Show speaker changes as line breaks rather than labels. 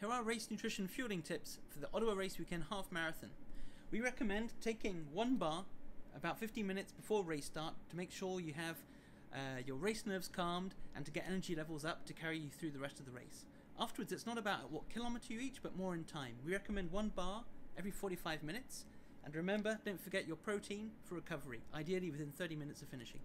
Here are race nutrition fueling tips for the Ottawa Race Weekend Half Marathon. We recommend taking one bar about 15 minutes before race start to make sure you have uh, your race nerves calmed and to get energy levels up to carry you through the rest of the race. Afterwards, it's not about what kilometre you reach, but more in time. We recommend one bar every 45 minutes. And remember, don't forget your protein for recovery, ideally within 30 minutes of finishing.